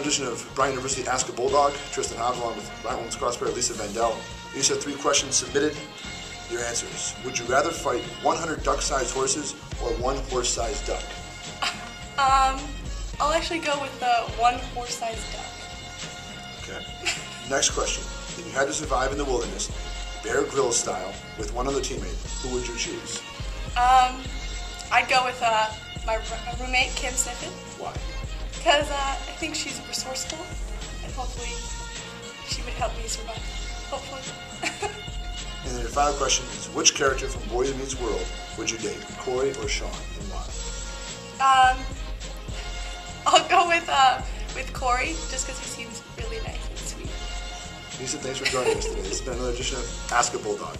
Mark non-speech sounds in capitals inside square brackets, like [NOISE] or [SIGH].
edition of Bryant University Ask a Bulldog. Tristan Hobbes along with Bryant Women's Crossbar, Lisa Vendel. You each have three questions submitted. Your answers. Would you rather fight 100 duck-sized horses or one horse-sized duck? [LAUGHS] Um, I'll actually go with the one horse-sized duck. Okay. Next question. If you had to survive in the wilderness, Bear Grylls style, with one other teammate, who would you choose? Um, I'd go with uh, my roommate Kim Sniffen Why? Because uh, I think she's resourceful and hopefully she would help me survive. Hopefully. [LAUGHS] And then your final question is, which character from Boy Meets World would you date, Corey or Sean, and why? um, I'll go with uh, with Corey just because he seems really nice and sweet. Lisa, thanks for joining us today. This has been another edition of Ask a Bulldog.